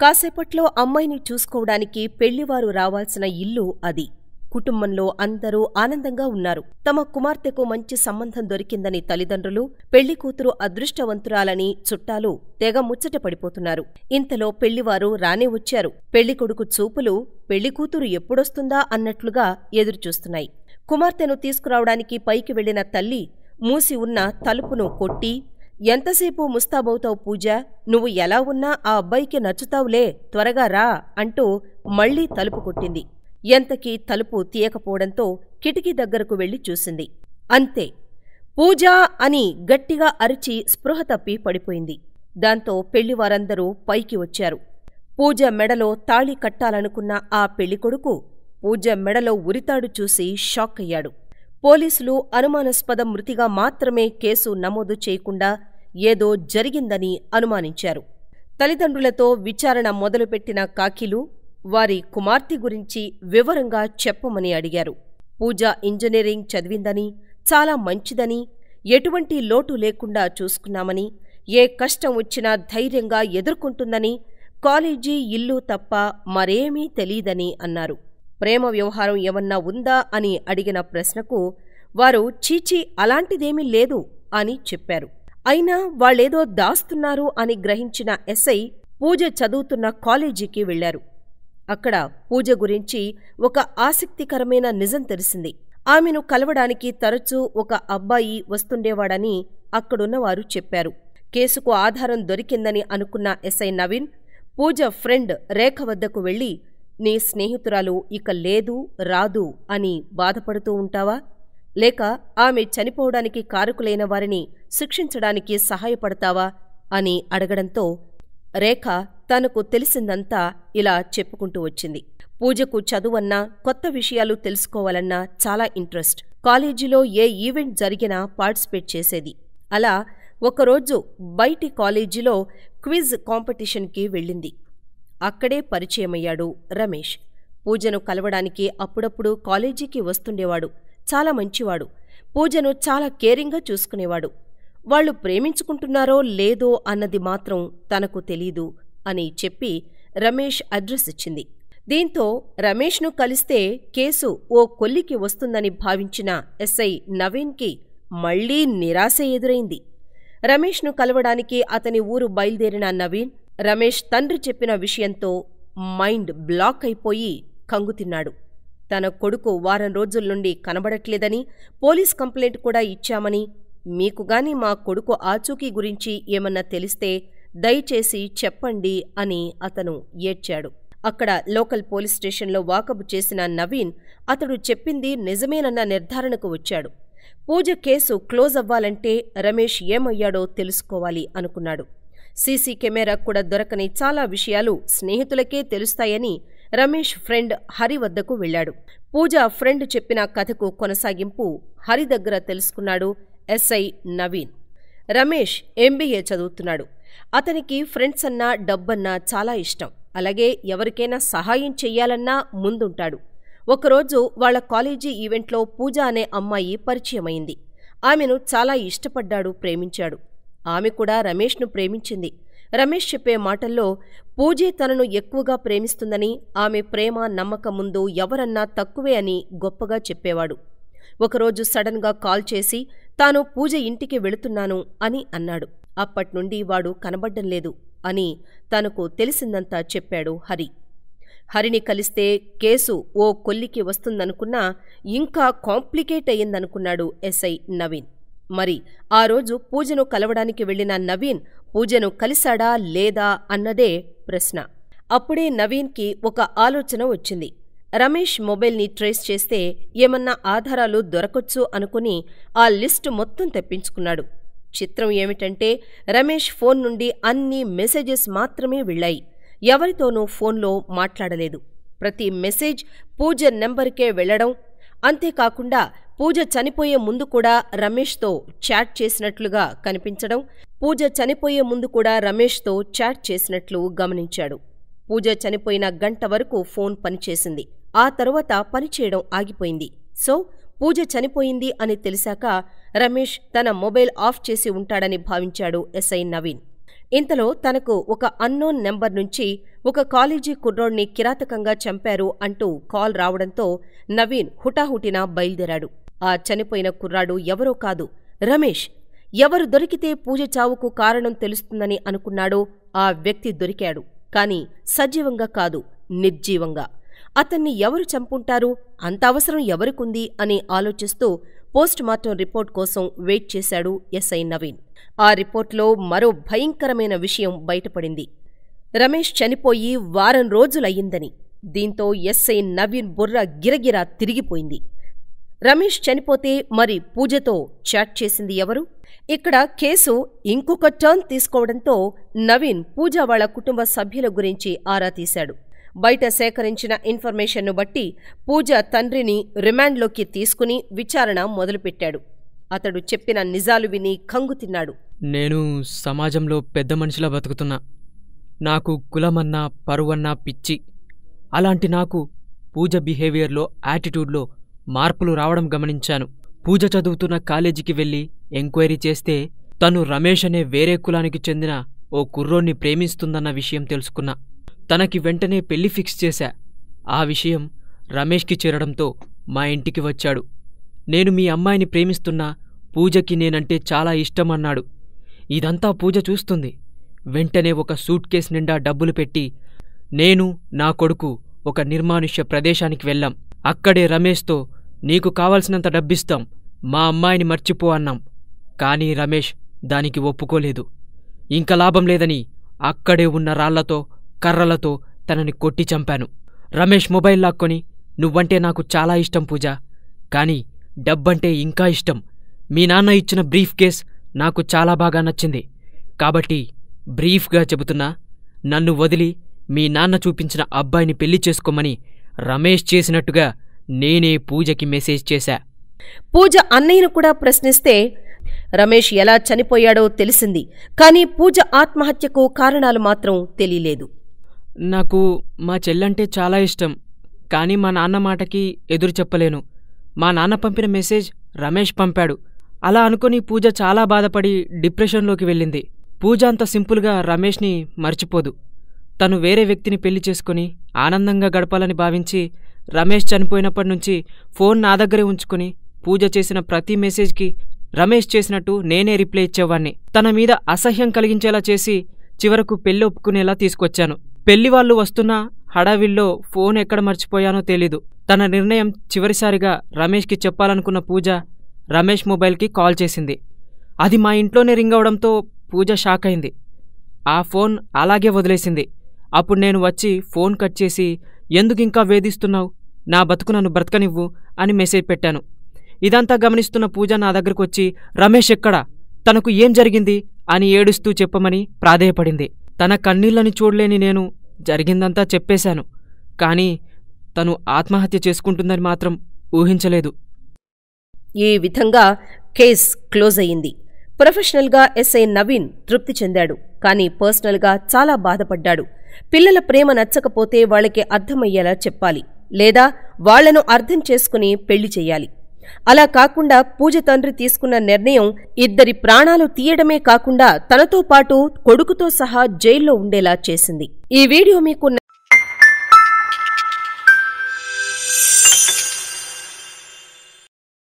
కాసేపట్లో అమ్మాయిని చూసుకోవడానికి పెళ్ళివారు రావాల్సిన ఇల్లు అది. కుటుంబంలో అందరూ ఆనందంగా ఉన్నారు. తమ కుమార్తెకు మంచి సంబంధం దొరికిందని తల్లిదండ్రులు పెళ్ళి కూతురు అదృష్టవంతురాలని చుట్టాలు తెగ ముచ్చట పడిపోతున్నారు. ఇంతలో పెళ్ళివారు రానే వచ్చారు. పెళ్ళికొడుకు చూపులు పెళ్ళికూతురు ఎప్పుడొస్తుందా అన్నట్లుగా ఎదురుచూస్తున్నాయి. కుమార్తెను తీసుకురావడానికి పైకి వెళ్ళిన తల్లి మూసి ఉన్న తలుపును కొట్టి ఎంతసేపు ముస్తాబవుతావు పూజ? నువ్వు ఎలా ఉన్నా ఆ అబ్బాయికి నచ్చుతావులే త్వరగా రా అంటూ మళ్ళీ తలుపు కొట్టింది. ఎంతకీ తలుపు తీయకపోవడంతో కిటికీ దగ్గరకు వెళ్ళి చూసింది. అంతే. పూజా అని గట్టిగా అరిచి స్పృహ తప్పి పడిపోయింది. దాంతో పెళ్ళివారందరూ పైకి వచ్చారు. పూజ మెడలో తాళి కట్టాలనుకున్న ఆ పెళ్ళికొడుకు పూజ మెడలో ఉరితాడు చూసి షాక్ అయ్యాడు పోలీసులు అనుమానాస్పద మృతిగా మాత్రమే కేసు నమోదు చేయకుండా ఏదో జరిగిందని అనుమానించారు. తల్లిదండ్రులతో విచారణ మొదలుపెట్టిన కాకిలు వారి కుమార్తె గురించి వివరంగా చెప్పమని అడిగారు. పూజ ఇంజనీరింగ్ చదివిందని చాలా మంచిదని ఎటువంటి లోటు లేకుండా చూసుకున్నామని ఏ కష్టం వచ్చినా ధైర్యంగా ఎదుర్కొంటుందని కాలేజీ ఇల్లు తప్ప మరేమీ తెలీదని అన్నారు. ప్రేమ వ్యవహారం ఏమన్నా ఉందా అని అడిగిన ప్రశ్నకు వారు చీచీ అలాంటిదేమీ లేదు అని చెప్పారు. అయినా వాళ్ళేదో దాస్తున్నారు అని గ్రహించిన ఎస్ఐ పూజ చదువుతున్న కాలేజీకి వెళ్ళారు అక్కడ పూజ గురించి ఒక ఆసక్తికరమైన నిజం తెలిసింది. ఆమెను కలవడానికి తరచూ ఒక అబ్బాయి వస్తుండేవాడని అక్కడున్నవారు చెప్పారు. కేసుకు ఆధారం దొరికిందని అనుకున్న ఎస్ఐ నవీన్ పూజ ఫ్రెండ్ రేఖ వద్దకు వెళ్ళి నీ స్నేహితురాలు ఇక లేదు రాదు అని బాధపడుతూ ఉంటావా? లేక ఆమె చనిపోవడానికి కారకులైన వారిని శిక్షించడానికి సహాయపడతావా? అని అడగడంతో రేఖ తనకు తెలిసిందంతా ఇలా చెప్పుకుంటూ వచ్చింది. పూజకు చదువన్నా కొత్త విషయాలు తెలుసుకోవాలన్నా చాలా ఇంట్రెస్ట్. కాలేజీలో ఏ ఈవెంట్ జరిగినా పార్టిసిపేట్ చేసేది. అలా ఒకరోజు బయటి కాలేజీలో క్విజ్ కాంపిటీషన్కి వెళ్ళింది. అక్కడే పరిచయమయ్యాడు రమేష్. పూజను కలవడానికి అప్పుడప్పుడు కాలేజీకి వస్తుండేవాడు. చాలా మంచివాడు. పూజను చాలా కేరింగ్గా చూసుకునేవాడు. వాళ్ళు ప్రేమించుకుంటున్నారో లేదో అన్నది మాత్రం తనకు తెలీదు అని చెప్పి రమేష్ అడ్రస్ ఇచ్చింది. దీంతో రమేష్ను కలిస్తే కేసు ఓ కొల్లికి వస్తుందని భావించిన ఎస్ఐ నవీన్కి మళ్ళీ నిరాశ ఎదురైంది. రమేష్ను కలవడానికి అతని ఊరు బయలుదేరిన నవీన్ రమేష్ తండ్రి చెప్పిన విషయంతో మైండ్ బ్లాక్ అయిపోయి కంగుతిన్నాడు తన కొడుకు వారం రోజుల నుండి కనబడట్లేదని పోలీస్ కంప్లైంట్ కూడా ఇచ్చామని మీకుగాని మా కొడుకు ఆచూకీ గురించి ఏమన్నా తెలిస్తే దయచేసి చెప్పండి అని అతను ఏడ్చాడు. అక్కడ లోకల్ పోలీస్ స్టేషన్లో వాకబు చేసిన నవీన్ అతడు చెప్పింది నిజమేనన్న నిర్ధారణకు వచ్చాడు. పూజ కేసు క్లోజ్ అవ్వాలంటే రమేష్ ఏమయ్యాడో తెలుసుకోవాలి అనుకున్నాడు. సీసీ కెమెరా కూడా దొరకని చాలా విషయాలు స్నేహితులకే తెలుస్తాయని రమేష్ ఫ్రెండ్ హరి వద్దకు వెళ్ళాడు పూజ ఫ్రెండ్ చెప్పిన కథకు కొనసాగింపు హరి దగ్గర తెలుసుకున్నాడు ఎస్ఐ నవీన్. రమేష్ ఎంబీఏ చదువుతున్నాడు. అతనికి ఫ్రెండ్స్ అన్నా డబ్బన్నా చాలా ఇష్టం. అలాగే ఎవరికైనా సహాయం చెయ్యాలన్నా ముందుంటాడు. ఒకరోజు వాళ్ళ కాలేజీ ఈవెంట్లో పూజ అనే అమ్మాయి పరిచయమైంది. ఆమెను చాలా ఇష్టపడ్డాడు ప్రేమించాడు. ఆమె కూడా రమేష్ను ప్రేమించింది. రమేష్ చెప్పే మాటల్లో పూజే తనను ఎక్కువగా ప్రేమిస్తుందని ఆమె ప్రేమ నమ్మకం ముందు ఎవరన్నా తక్కువే అని గొప్పగా చెప్పేవాడు. ఒకరోజు సడన్గా కాల్ చేసి తాను పూజ ఇంటికి వెళుతున్నాను అని అన్నాడు. అప్పట్నుండి వాడు కనబడ్డం లేదు అని తనకు తెలిసిందంతా చెప్పాడు హరి. హరిని కలిస్తే కేసు ఓ కొల్లికి వస్తుందనుకున్నా ఇంకా కాంప్లికేట్ అయ్యిందనుకున్నాడు ఎస్ఐ నవీన్. మరి ఆ రోజు పూజను కలవడానికి వెళ్ళిన నవీన్ పూజను కలిశాడా లేదా అన్నదే ప్రశ్న. అప్పుడే నవీన్కి ఒక ఆలోచన వచ్చింది. రమేష్ మొబైల్ని ట్రేస్ చేస్తే ఏమన్నా ఆధారాలు దొరకొచ్చు అనుకుని ఆ లిస్టు మొత్తం తెప్పించుకున్నాడు. చిత్రం ఏమిటంటే రమేష్ ఫోన్ నుండి అన్ని మెసేజెస్ మాత్రమే వెళ్ళాయి. ఎవరితోనూ ఫోన్లో మాట్లాడలేదు. ప్రతి మెసేజ్ పూజ నెంబర్కే వెళ్ళడం అంతేకాకుండా పూజ చనిపోయే ముందు కూడా రమేష్తో చాట్ చేసినట్లుగా కనిపించడం పూజ చనిపోయే ముందు కూడా రమేష్తో చాట్ చేసినట్లు గమనించాడు. పూజ చనిపోయిన గంట వరకు ఫోన్ పనిచేసింది. ఆ తరువాత పనిచేయడం ఆగిపోయింది. సో పూజ చనిపోయింది అని తెలిసాక రమేష్ తన మొబైల్ ఆఫ్ చేసి ఉంటాడని భావించాడు ఎస్ఐ నవీన్. ఇంతలో తనకు ఒక అన్నోన్ నెంబర్ నుంచి ఒక కాలేజీ కుర్రోడ్ని కిరాతకంగా చంపారు అంటూ కాల్ రావడంతో నవీన్ హుటాహుటిన బయలుదేరాడు. ఆ చనిపోయిన కుర్రాడు ఎవరో కాదు రమేష్. ఎవరు దొరికితే పూజ చావుకు కారణం తెలుస్తుందని అనుకున్నాడో ఆ వ్యక్తి దొరికాడు. కాని సజీవంగా కాదు నిర్జీవంగా. అతన్ని ఎవరు చంపుంటారు అంత అవసరం ఎవరికుంది అని ఆలోచిస్తూ పోస్టుమార్టం రిపోర్ట్ కోసం వెయిట్ చేశాడు ఎస్ఐ నవీన్. ఆ రిపోర్ట్లో మరో భయంకరమైన విషయం బయటపడింది. రమేష్ చనిపోయి వారం రోజులయ్యిందని. దీంతో ఎస్ఐ నవీన్ బుర్ర గిరగిరా తిరిగిపోయింది. రమేష్ చనిపోతే మరి పూజతో చాట్ చేసింది ఎవరు? ఇక్కడ కేసు ఇంకొక టర్న్ తీసుకోవడంతో నవీన్ పూజ వాళ్ళ కుటుంబ సభ్యుల గురించి ఆరా తీశాడు. బయట సేకరించిన ఇన్ఫర్మేషన్ను బట్టి పూజ తండ్రిని రిమాండ్లోకి తీసుకుని విచారణ మొదలుపెట్టాడు. అతడు చెప్పిన నిజాలు విని కంగుతిన్నాడు నేను సమాజంలో పెద్ద మనిషిలా బతుకుతున్నా. నాకు కులమన్నా పరువన్నా పిచ్చి. అలాంటి నాకు పూజ బిహేవియర్లో యాటిట్యూడ్లో మార్పులు రావడం గమనించాను. పూజ చదువుతున్న కాలేజీకి వెళ్ళి ఎంక్వైరీ చేస్తే తను రమేష్ అనే వేరే కులానికి చెందిన ఓ కుర్రోన్ని ప్రేమిస్తుందన్న విషయం తెలుసుకున్నా. తనకి వెంటనే పెళ్ళి ఫిక్స్ చేశా. ఆ విషయం రమేష్కి చేరడంతో మా ఇంటికి వచ్చాడు. నేను మీ అమ్మాయిని ప్రేమిస్తున్నా పూజకి నేనంటే చాలా ఇష్టం అన్నాడు. ఇదంతా పూజ చూస్తుంది. వెంటనే ఒక సూట్ కేస్ నిండా డబ్బులు పెట్టి నేను నా కొడుకు ఒక నిర్మానుష్య ప్రదేశానికి వెళ్ళాం. అక్కడే రమేష్తో నీకు కావలసినంత డబ్బిస్తాం మా అమ్మాయిని మర్చిపో అన్నాం. కానీ రమేష్ దానికి ఒప్పుకోలేదు. ఇంక లాభం లేదని అక్కడే ఉన్న రాళ్ళతో కర్రలతో తనని కొట్టి చంపాను. రమేష్ మొబైల్ లాక్కొని నువ్వంటే నాకు చాలా ఇష్టం పూజ కాని డబ్బంటే ఇంకా ఇష్టం. మీ నాన్న ఇచ్చిన బ్రీఫ్ కేస్ నాకు చాలా బాగా నచ్చింది. కాబట్టి బ్రీఫ్గా చెబుతున్నా నన్ను వదిలి మీ నాన్న చూపించిన అబ్బాయిని పెళ్ళి చేసుకోమని రమేష్ చేసినట్టుగా నేనే పూజకి మెసేజ్ చేశా. పూజ అన్నయ్యను కూడా ప్రశ్నిస్తే రమేష్ ఎలా చనిపోయాడో తెలిసింది కానీ పూజ ఆత్మహత్యకు కారణాలు మాత్రం తెలియలేదు. నాకు మా చెల్లంటే చాలా ఇష్టం కానీ మా నాన్న మాటకి ఎదురు చెప్పలేను. మా నాన్న పంపిన మెసేజ్ రమేష్ పంపాడు. అలా అనుకుని పూజ చాలా బాధపడి డిప్రెషన్లోకి వెళ్ళింది. పూజ అంత సింపుల్గా రమేష్ని మర్చిపోదు. తను వేరే వ్యక్తిని పెళ్ళి చేసుకుని ఆనందంగా గడపాలని భావించి రమేష్ చనిపోయినప్పటి నుంచి ఫోన్ నా దగ్గరే ఉంచుకుని పూజ చేసిన ప్రతి మెసేజ్కి రమేష్ చేసినట్టు నేనే రిప్లై ఇచ్చేవాణ్ణి. తన మీద అసహ్యం కలిగించేలా చేసి చివరకు పెళ్ళి ఒప్పుకునేలా తీసుకొచ్చాను. పెళ్ళి వాళ్ళు వస్తున్నా హడావిల్లో ఫోన్ ఎక్కడ మర్చిపోయానో తెలీదు. తన నిర్ణయం చివరిసారిగా రమేష్కి చెప్పాలనుకున్న పూజ రమేష్ మొబైల్కి కాల్ చేసింది. అది మా ఇంట్లోనే రింగ్ అవడంతో పూజ షాక్ అయింది. ఆ ఫోన్ అలాగే వదిలేసింది. అప్పుడు నేను వచ్చి ఫోన్ కట్ చేసి ఎందుకింకా వేధిస్తున్నావు? నా బతుకు నన్ను బ్రతకనివ్వు అని మెసేజ్ పెట్టాను. ఇదంతా గమనిస్తున్న పూజ నా దగ్గరకు వచ్చి రమేష్ ఎక్కడా? తనకు ఏం జరిగింది? అని ఏడుస్తూ చెప్పమని ప్రాధేయపడింది. తన కన్నీళ్ళని చూడలేని నేను జరిగిందంతా చెప్పేశాను. కానీ తను ఆత్మహత్య చేసుకుంటుందని మాత్రం ఊహించలేదు. ఈ విధంగా కేస్ క్లోజ్ అయింది. ప్రొఫెషనల్గా ఎస్ఐ నవీన్ తృప్తి చెందాడు. కానీ పర్సనల్గా చాలా బాధపడ్డాడు. పిల్లల ప్రేమ నచ్చకపోతే వాళ్ళకి అర్థమయ్యేలా చెప్పాలి. లేదా వాళ్ళను అర్థం చేసుకుని పెళ్ళి చేయాలి. అలా కాకుండా పూజ తండ్రి తీసుకున్న నిర్ణయం ఇద్దరి ప్రాణాలు తీయడమే కాకుండా తనతో పాటు కొడుకుతో సహా జైల్లో ఉండేలా చేసింది. ఈ వీడియో మీకు